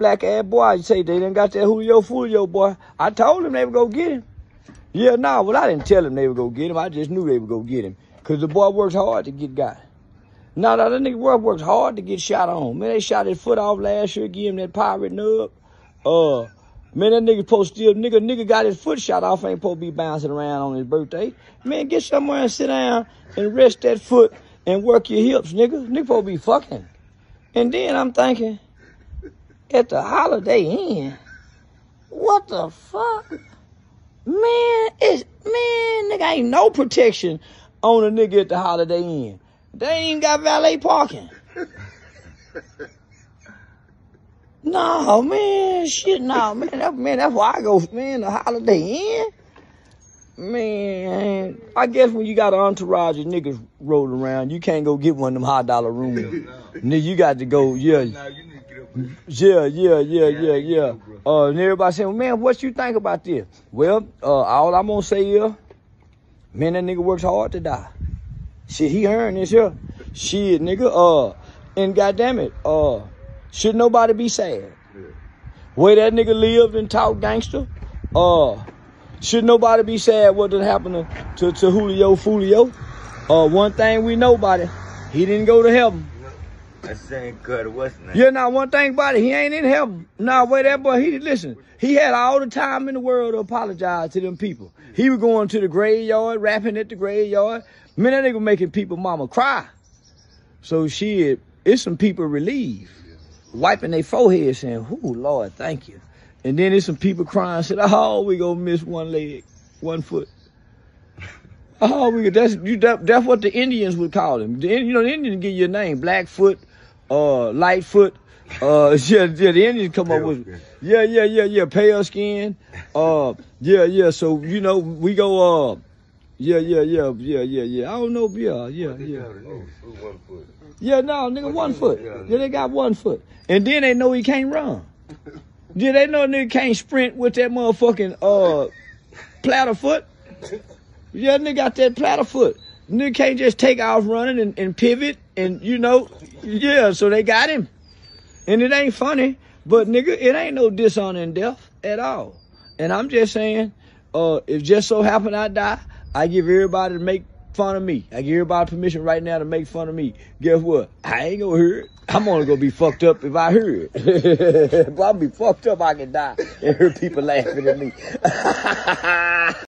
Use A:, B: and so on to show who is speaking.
A: black ass boy. I say they didn't got that Julio Foolio boy. I told him they would go get him. Yeah, nah, well, I didn't tell him they would go get him. I just knew they would go get him. Because the boy works hard to get got. Nah, nah, that nigga work works hard to get shot on. Man, they shot his foot off last year, give him that pirate nub. Uh, man, that nigga supposed still, nigga, nigga got his foot shot off, ain't supposed to be bouncing around on his birthday. Man, get somewhere and sit down and rest that foot and work your hips, nigga. Nigga supposed to be fucking. And then I'm thinking, at the Holiday Inn, what the fuck? Man, it's, man, nigga ain't no protection on a nigga at the Holiday Inn. They ain't even got valet parking. No, man, shit, no, man, that, man, that's why I go, man, the Holiday Inn. Man, I guess when you got an entourage of niggas rolling around, you can't go get one of them high dollar rooms. Nigga, you got to go, yeah. Yeah, yeah, yeah, yeah, yeah. Uh, and everybody saying, man, what you think about this? Well, uh, all I'm gonna say is, man, that nigga works hard to die. Shit, he earned this here. Shit, nigga, uh, and goddamn it, uh, should nobody be sad? Way that nigga lived and talked gangster, uh, should nobody be sad what did happen to, to, to Julio Foolio? Uh, one thing we know about it, he didn't go to heaven.
B: That same cut, what's name?
A: Yeah, now one thing about it, he ain't in heaven. Nah, wait, that boy, he listen. He had all the time in the world to apologize to them people. He was going to the graveyard, rapping at the graveyard. Man, that nigga making people mama cry. So shit, it's some people relieved, wiping their forehead, saying, "Oh Lord, thank you." And then there's some people crying, said, "Oh, we gonna miss one leg, one foot." Oh, we that's you. That, that's what the Indians would call him. The, you know, the Indians give you a name: Blackfoot, uh, Lightfoot. Uh, yeah, yeah. The Indians come up with, yeah, yeah, yeah, yeah. Pale skin. Uh, yeah, yeah. So you know, we go. Uh, yeah, yeah, yeah, yeah, yeah, yeah. I don't know. Yeah, yeah, yeah. Yeah, no, nigga, one foot. Yeah, they got one foot. And then they know he can't run. Yeah, they know nigga can't sprint with that motherfucking uh platter foot. Yeah, nigga got that platter foot. Nigga can't just take off running and, and pivot and you know, yeah, so they got him. And it ain't funny, but nigga, it ain't no dishonor in death at all. And I'm just saying, uh, if just so happen I die, I give everybody to make fun of me. I give everybody permission right now to make fun of me. Guess what? I ain't gonna hear it. I'm only gonna be fucked up if I hear it. if I be fucked up, I can die and hear people laughing at me.